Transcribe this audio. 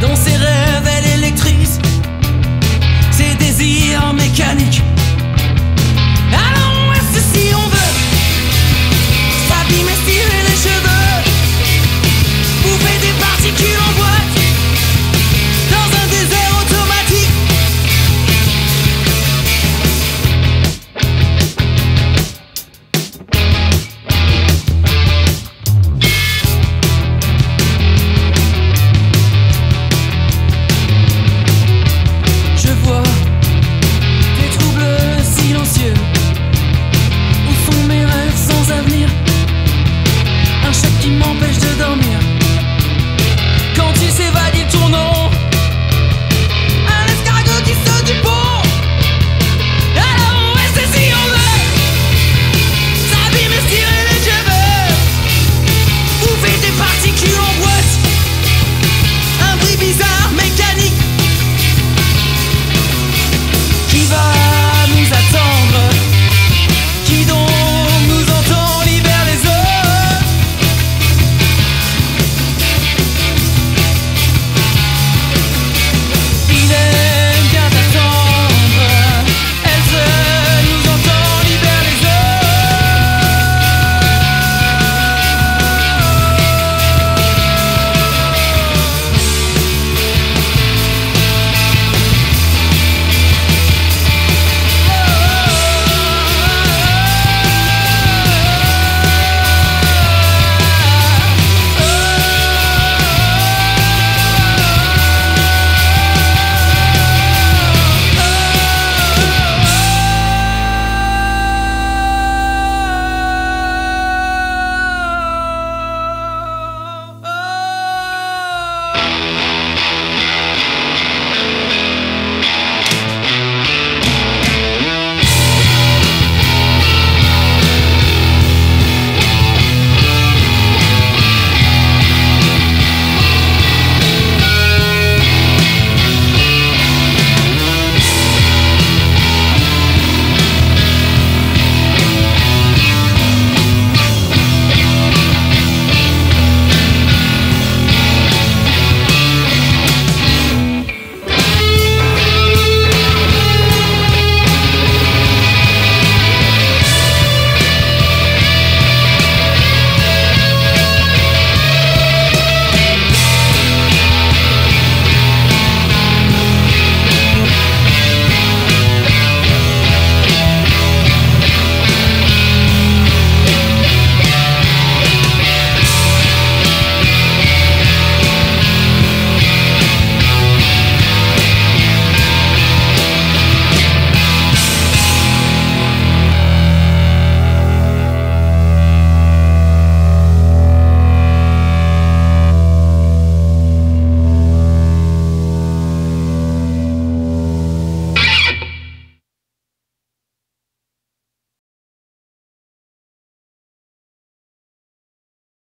Dans ses rêves, elle électrise ses désirs mécaniques. m'empêche de dormir. Quand il s'évade, il tourne en. Un escargot qui saute du pont. Alors on reste si on veut. S'abîme et tirer les cheveux. Bouffer des particules en. Un bruit bizarre, mécanique. Qui va